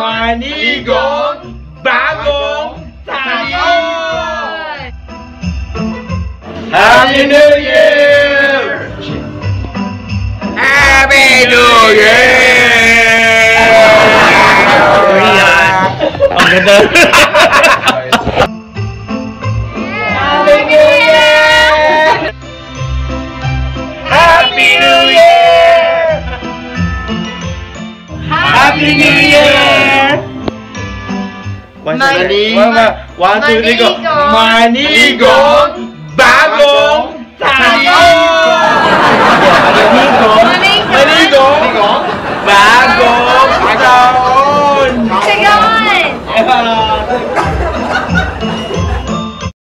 manigong bagong taon! Happy New Year! Happy New Year! Ang ganda. Happy New Year! Happy New Year! Happy New Year! One, Mani- one, two, three, go. Manigong. Manigong